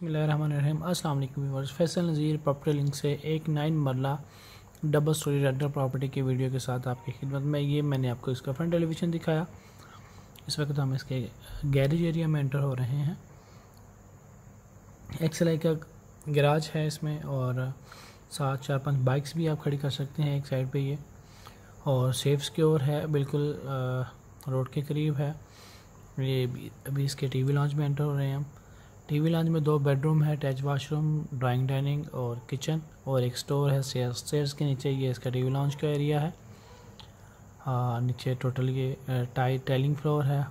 बसमीम असल Faisal Nazir property link से एक नाइन मरला डबल स्टोरी रेंटल प्रॉपर्टी की वीडियो के साथ आपकी खिदमत में ये मैंने आपको इसका फ्रंट टेलीविज़न दिखाया। इस वक्त हम इसके गैरेज एरिया में एंटर हो रहे हैं। एक सिलाई का गराज है इसमें और सात चार पाँच बाइक्स भी आप खड़ी कर सकते हैं एक साइड पे ये। और सेफ़ सिक्योर है, बिल्कुल रोड के करीब है। ये अभी इसके टीवी लॉन्च में एंटर हो रहे हैं हम। टीवी लॉन्च में दो बेडरूम है अटैच वाशरूम ड्राइंग डाइनिंग और किचन और एक स्टोर है स्टेयर्स के नीचे। ये इसका टीवी लॉन्च का एरिया है। आ, नीचे टोटल ये टाई टाइलिंग फ्लोर है।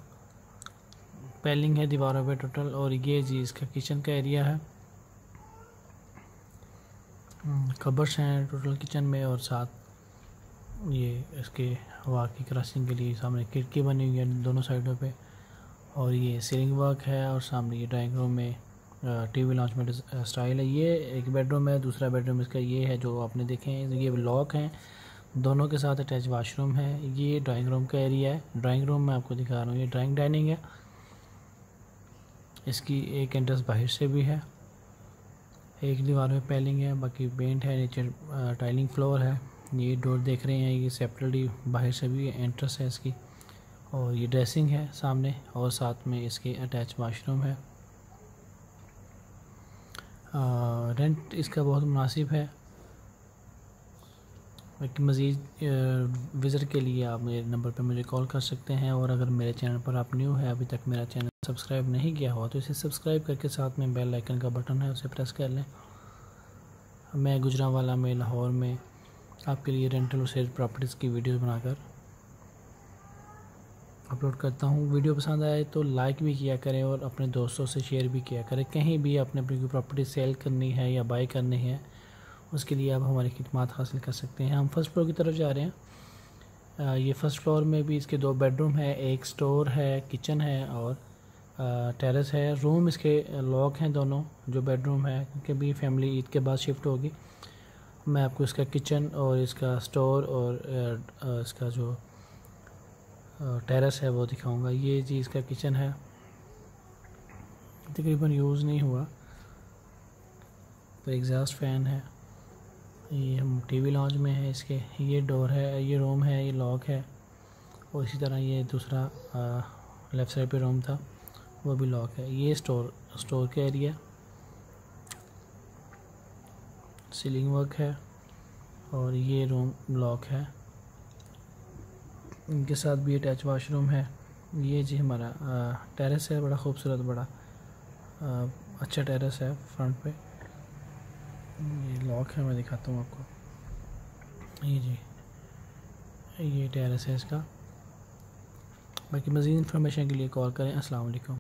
पेलिंग है दीवारों पे टोटल और ये जी इसका किचन का एरिया है। कबर्स हैं टोटल किचन में और साथ ये इसके हवा की क्रॉसिंग के लिए सामने खिड़की बनी हुई है दोनों साइडों पे। और ये सीलिंग वर्क है और सामने ये ड्राइंग रूम में टीवी लॉन्चमेंट स्टाइल है। ये एक बेडरूम है, दूसरा बेडरूम इसका ये है जो आपने देखे हैं। ये लॉक हैं। दोनों के साथ अटैच वाशरूम है। ये ड्राइंग रूम का एरिया है। ड्राइंग रूम में आपको दिखा रहा हूँ। ये ड्राइंग डाइनिंग है। इसकी एक एंट्रेंस बाहर से भी है। एक दीवार में पेलिंग है, बाकी पेंट है, नीचे टाइलिंग फ्लोर है। ये डोर देख रहे हैं। ये सेपरेटली बाहर से भी एंट्रेंस है इसकी। और ये ड्रेसिंग है सामने और साथ में इसके अटैच वाशरूम है। आ, रेंट इसका बहुत मुनासिब है। मज़ीद विज़िट के लिए आप मेरे नंबर पर मुझे कॉल कर सकते हैं और अगर मेरे चैनल पर आप न्यू है अभी तक मेरा चैनल सब्सक्राइब नहीं किया हो तो इसे सब्सक्राइब करके साथ में बेल आइकन का बटन है उसे प्रेस कर लें। मैं गुजरावाला में लाहौर में आपके लिए रेंटल और सेल प्रॉपर्टीज़ की वीडियोस बनाकर अपलोड करता हूँ। वीडियो पसंद आए तो लाइक भी किया करें और अपने दोस्तों से शेयर भी किया करें। कहीं भी आपने अपनी प्रॉपर्टी सेल करनी है या बाई करनी है, उसके लिए आप हमारी खदमात हासिल कर सकते हैं। हम फ़र्स्ट फ्लोर की तरफ़ जा रहे हैं। ये फ़र्स्ट फ्लोर में भी इसके दो बेडरूम है, एक स्टोर है किचन है और टेरेस है। रूम इसके लॉक हैं दोनों, जो बेडरूम है, क्योंकि अभी फैमिली ईद के बाद शिफ्ट होगी। मैं आपको इसका किचन और इसका स्टोर और इसका जो टेरेस है, वो दिखाऊँगा। ये जी इसका किचन है। तकरीबन यूज़ नहीं हुआ। तो एग्ज़ास्ट फ़ैन है। ये हम टीवी लॉन्च में है इसके। ये डोर है, ये रूम है, ये लॉक है। और इसी तरह ये दूसरा लेफ़्ट साइड पे रूम था, वो भी लॉक है। ये स्टोर स्टोर का एरिया। सीलिंग वर्क है। और ये रूम लॉक है। इनके साथ भी अटैच वाशरूम है। ये जी हमारा टेरेस है बड़ा खूबसूरत बड़ा आ, अच्छा टेरेस है फ्रंट पे। ये लॉक है मैं दिखाता हूँ आपको। ये जी ये टेरेस है इसका। बाकी मज़ीद इन्फॉर्मेशन के लिए कॉल करें। अस्सलाम वालेकुम।